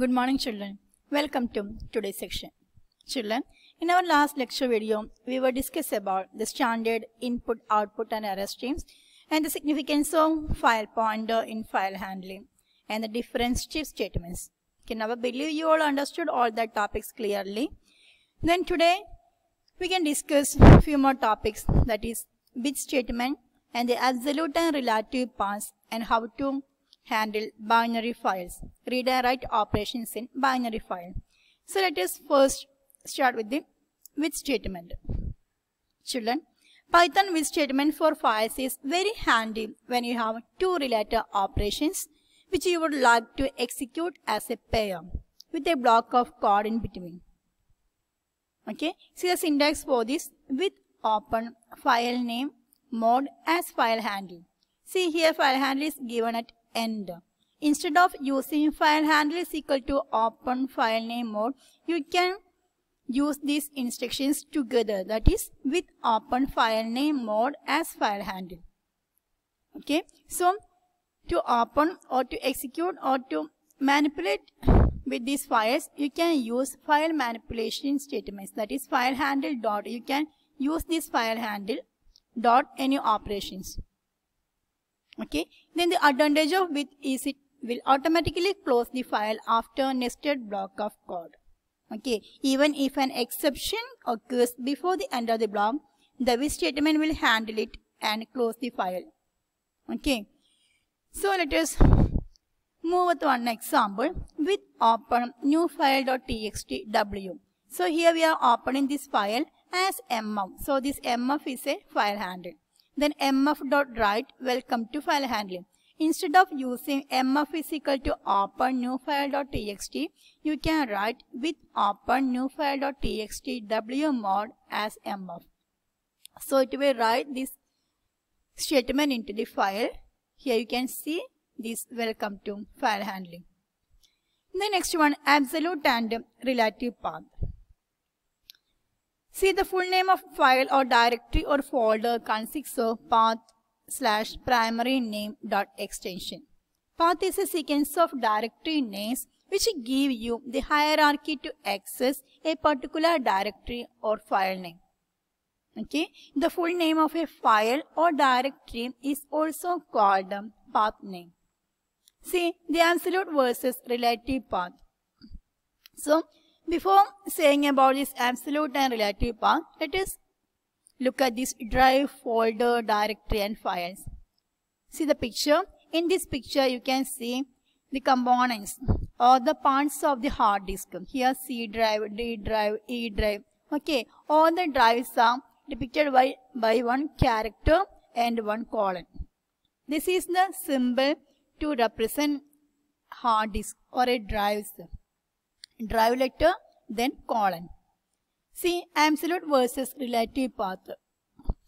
Good morning children. Welcome to today's section. Children, in our last lecture video, we were discussed about the standard input, output and error streams and the significance of file pointer in file handling and the different shift statements. Okay, now I believe you all understood all the topics clearly. Then today, we can discuss a few more topics that is with statement and the absolute and relative paths and how to handle binary files, read and write operations in binary file. So let us first start with the with statement. Children, Python with statement for files is very handy when you have two related operations which you would like to execute as a pair with a block of code in between. Okay, see the syntax for this with open file name mode as file handle. See here file handle is given at end. Instead of using file handle is equal to open file name mode, you can use these instructions together that is with open file name mode as file handle. Okay, so to open or to execute or to manipulate with these files, you can use file manipulation statements that is file handle dot. You can use this file handle dot any operations. Okay, then the advantage of with is it will automatically close the file after nested block of code. Okay, even if an exception occurs before the end of the block, the with statement will handle it and close the file. Okay, so let us move with one example with open new file.txt w. So here we are opening this file as mf. So this mf is a file handle. Then mf.write welcome to file handling. Instead of using mf is equal to open new file.txt, you can write with open new file file.txt w mod as mf. So it will write this statement into the file. Here you can see this welcome to file handling. The next one absolute and relative path. See the full name of file or directory or folder consists of path slash primary name dot extension. Path is a sequence of directory names which give you the hierarchy to access a particular directory or file name. Okay, the full name of a file or directory is also called path name. See the absolute versus relative path. So before saying about this absolute and relative path, let us look at this drive, folder, directory and files. See the picture. In this picture, you can see the components or the parts of the hard disk. Here C drive, D drive, E drive. Okay, all the drives are depicted by, by one character and one colon. This is the symbol to represent hard disk or a drive drive letter, then colon. See absolute versus relative path.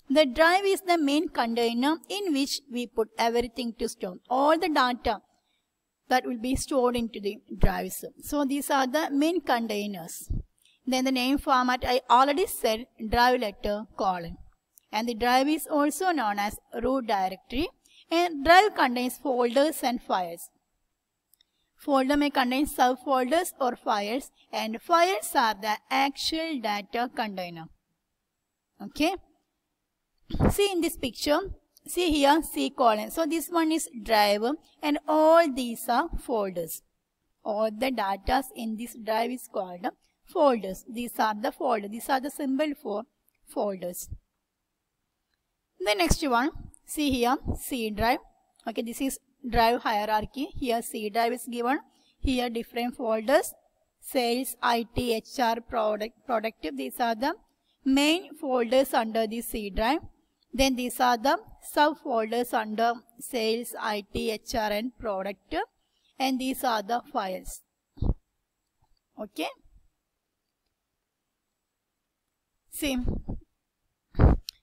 The drive is the main container in which we put everything to store. All the data that will be stored into the drives. So these are the main containers. Then the name format I already said drive letter colon. And the drive is also known as root directory and drive contains folders and files. Folder may contain subfolders or files and files are the actual data container. Okay. See in this picture, see here C colon. So this one is drive and all these are folders. All the data in this drive is called folders. These are the folders. These are the symbol for folders. The next one, see here C drive. Okay, this is drive hierarchy. Here C drive is given. Here different folders. Sales, IT, HR, product, productive. These are the main folders under the C drive. Then these are the subfolders under sales, IT, HR and product. And these are the files. Okay. See.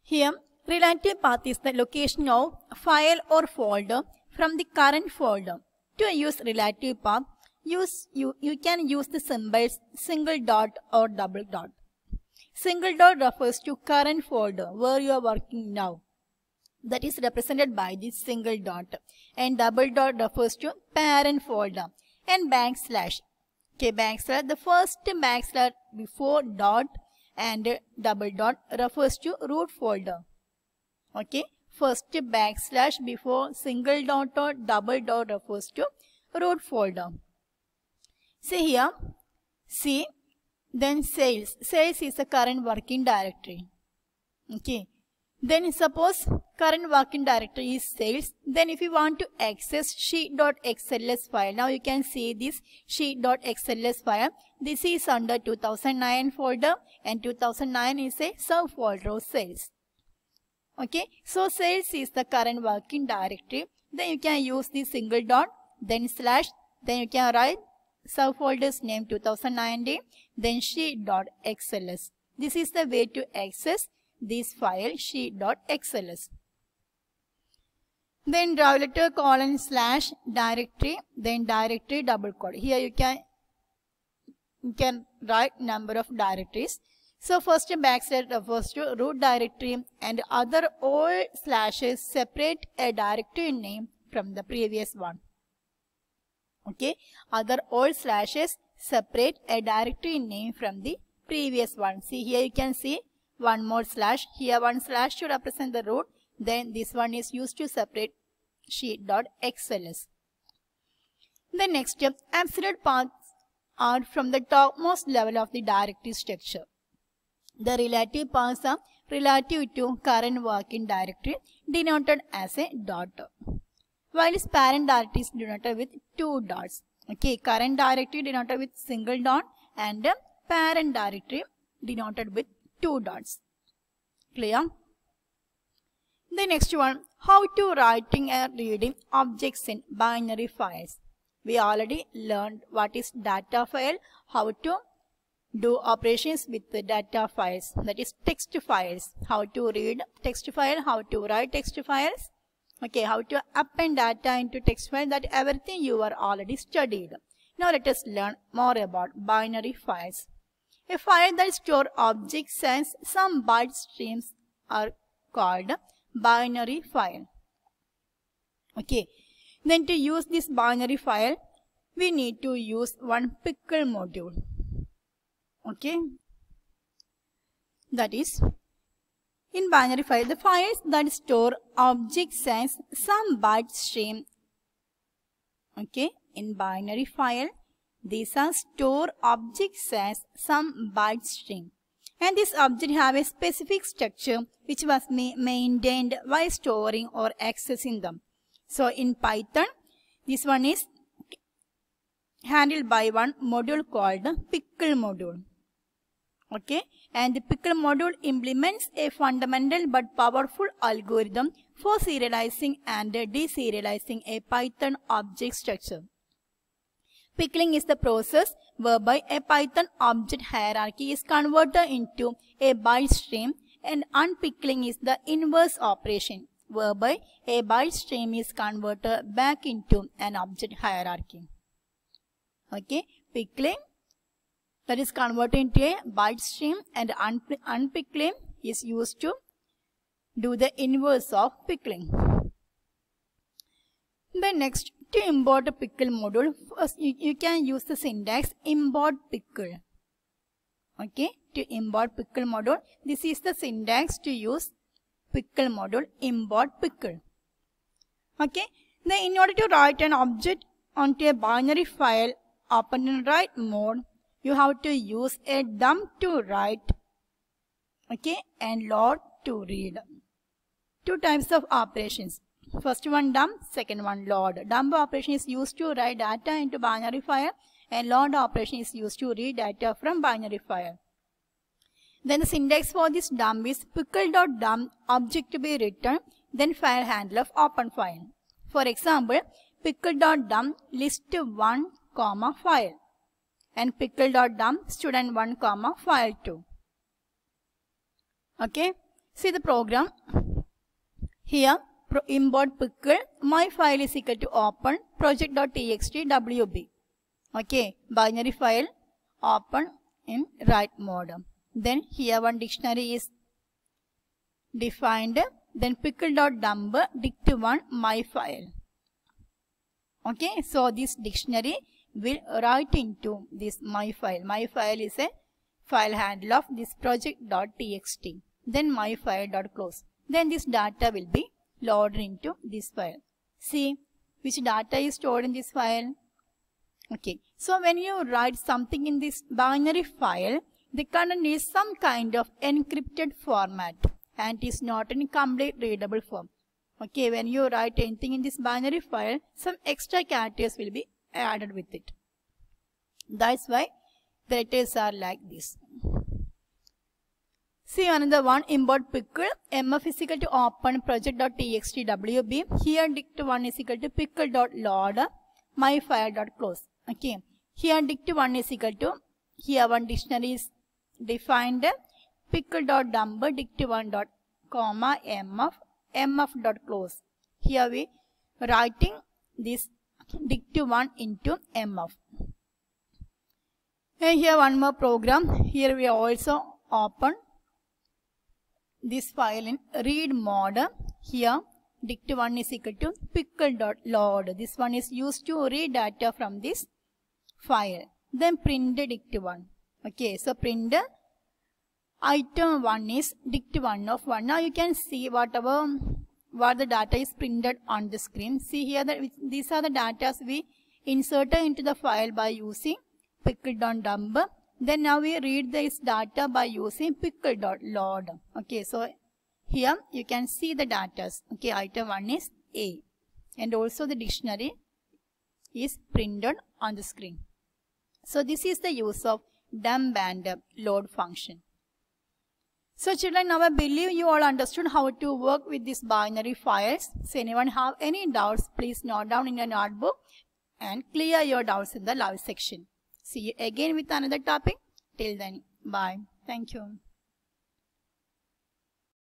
Here relative path is the location of file or folder from the current folder. To use relative path, use you, you can use the symbols single dot or double dot. Single dot refers to current folder where you are working now. That is represented by this single dot. And double dot refers to parent folder. And backslash Okay, backslash. The first backslash before dot and double dot refers to root folder. Okay, first backslash before single dot or double dot refers to root folder. See here, see, then sales. Sales is the current working directory. Okay. Then suppose current working directory is sales. Then if you want to access sheet.xls file, now you can see this sheet.xls file. This is under 2009 folder and 2009 is a subfolder of sales. Okay, so sales is the current working directory. Then you can use the single dot, then slash, then you can write subfolder's name 2019, then sheet.xls. This is the way to access this file sheet.xls. Then drive letter colon slash directory, then directory double quote. Here you can you can write number of directories. So first backslash uh, refers to root directory and other all slashes separate a directory name from the previous one. Okay, other all slashes separate a directory name from the previous one. See here you can see one more slash. Here one slash to represent the root. Then this one is used to separate sheet.xls. The next step, absolute paths are from the topmost level of the directory structure. The relative paths are relative to current working directory denoted as a dot. While its parent directory is denoted with two dots. Okay, current directory denoted with single dot and parent directory denoted with two dots. Clear? The next one, how to writing and reading objects in binary files. We already learned what is data file, how to do operations with the data files, that is text files, how to read text file, how to write text files, okay, how to append data into text file, that everything you are already studied. Now let us learn more about binary files. A file that stores objects as some byte streams are called binary file. Okay. Then to use this binary file, we need to use one pickle module. Okay. That is, in binary file, the files that store objects as some byte stream. Okay. In binary file, these are store objects as some byte string. And this object have a specific structure which was ma maintained while storing or accessing them. So in Python, this one is handled by one module called pickle module. Okay, and the pickle module implements a fundamental but powerful algorithm for serializing and deserializing a Python object structure. Pickling is the process whereby a Python object hierarchy is converted into a byte stream and unpickling is the inverse operation whereby a byte stream is converted back into an object hierarchy. Okay, pickling that is converted into a byte stream and unpickling is used to do the inverse of pickling. The next to import a pickle module, first you, you can use the syntax import pickle. Okay, to import pickle module, this is the syntax to use pickle module import pickle. Okay, then in order to write an object onto a binary file open in write mode, you have to use a dump to write, okay, and load to read. Two types of operations. First one dump, second one load. Dump operation is used to write data into binary file and load operation is used to read data from binary file. Then the syntax for this dump is pickle.dump object to be written, then file handler of open file. For example, pickle.dump list 1, comma file and pickle.dump student1, comma file 2. Okay, see the program. Here import pickle. My file is equal to open project.txt wb okay? Binary file open in write mode. Then here one dictionary is defined. Then pickle.dump dict1 my file. Okay? So this dictionary will write into this my file. My file is a file handle of this project.txt. Then my file.close. Then this data will be loaded into this file. See which data is stored in this file. Okay, so when you write something in this binary file, the content is some kind of encrypted format and is not in complete readable form. Okay, when you write anything in this binary file, some extra characters will be added with it. That's why the letters are like this. See another one import pickle mf is equal to open project.txt wb here dict1 is equal to pickle.load my file.close okay here dict1 is equal to here one dictionary is defined pickle.dump dict1 dot comma mf mf dot close here we writing this dict1 into mf and here one more program. Here we also open this file in read mode. Here dict1 is equal to pickle.load this one is used to read data from this file. Then print dict1 okay so print item 1 is dict1 of 1 now you can see whatever what the data is printed on the screen see here that these are the data we inserted into the file by using pickle.dump then now we read this data by using pickle.load. Okay, so here you can see the data. Okay, item 1 is A. And also the dictionary is printed on the screen. So this is the use of dump and load function. So children, now I believe you all understood how to work with these binary files. So anyone have any doubts, please note down in your notebook and clear your doubts in the live section. See you again with another topic. Till then, bye. Thank you.